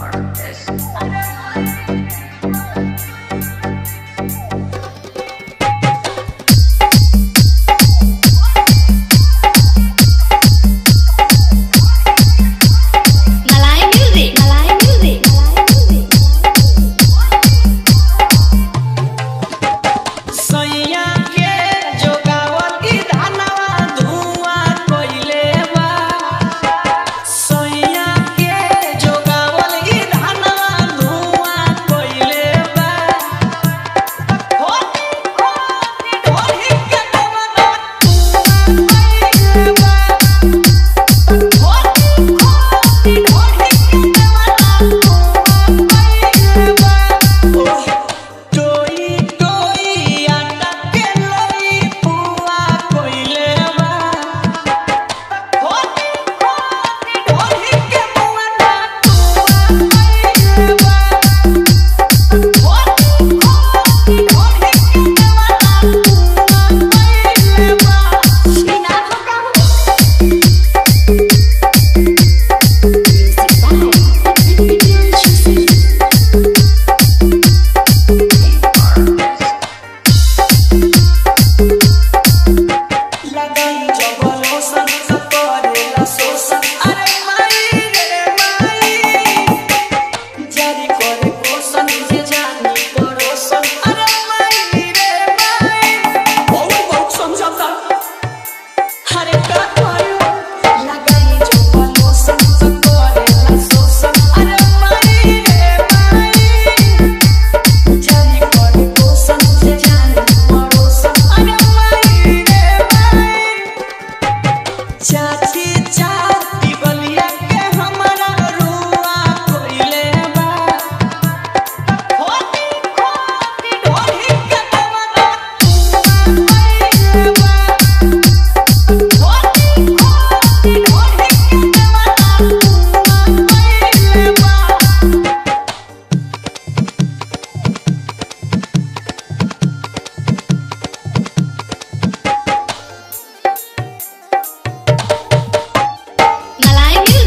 artist.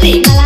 Dígala.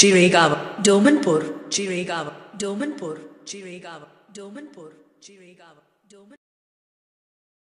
Chiregawa, Domanpur, Chiregawa, Domanpur, Chiregawa, Domanpur, Chiregawa, Domanpur.